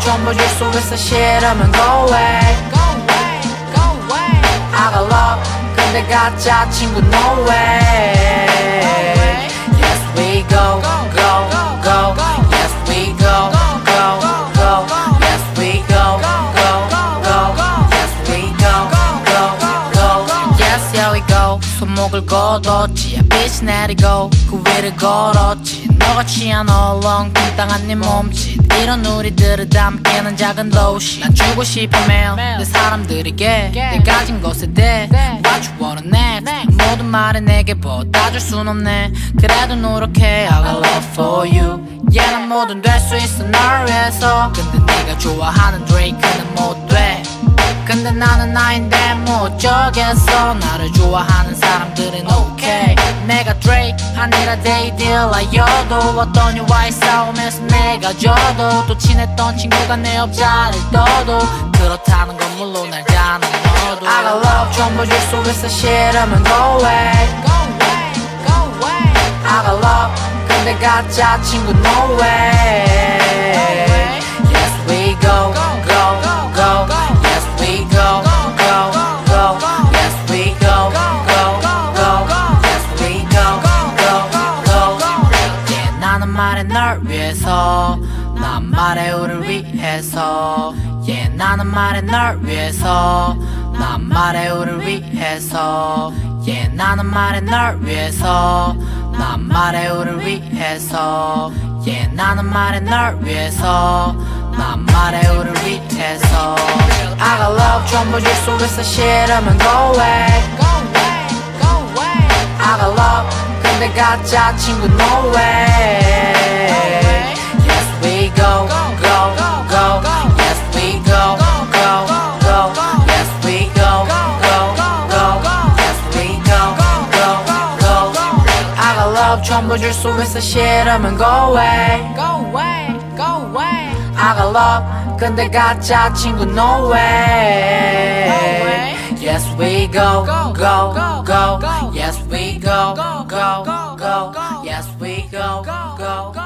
전부 줄 속에서 싫으면 go away I got love 근데 가짜 친구 no way 손목을 걷었지. 빛이 내리고 그 위를 걸었지. 너가 취한 얼렁뚱땅한 네 몸짓. 이런 우리들을 담기는 작은 도시. 난 주고 싶어 매일 내 사람들에게 내 가진 것에 대해 What you wanna next? 모든 말에 내게 보다줄 순 없네. 그래도 노력해 I got love for you. Yeah 난 뭐든 될 수 있어 널 위해서. 근데 네가 좋아하는 Drake는 못돼. 근데 나는 나인데 뭐 어쩌겠어. 나를 좋아하는 사람들은 okay. 내가 Drake 아니라 데이딜라여도 어떤 이와의 싸움에서 내가 져도 또 친했던 친구가 내 옆자리를 떠도 그렇다는 건 물론 알잖아 너도. I got love 전부 줄 속에서 싫으면 go away. I got love 근데 가짜 친구 no way 널 위해서. 난 말해 우릴 위해서. Yeah 나는 말해 널 위해서. 난 말해 우릴 위해서. Yeah 나는 말해 널 위해서. 난 말해 우릴 위해서. Yeah 나는 말해 널 위해서. 난 말해 우릴 위해서. I got love 전부 줄 속에서 싫으면 go away. I got love 근데 가짜 친구 no way I got love 전부 줄 속에서 싫으면 go away I got love 근데 가짜 친구 no way Yes we go go go Yes we go go go Yes we go go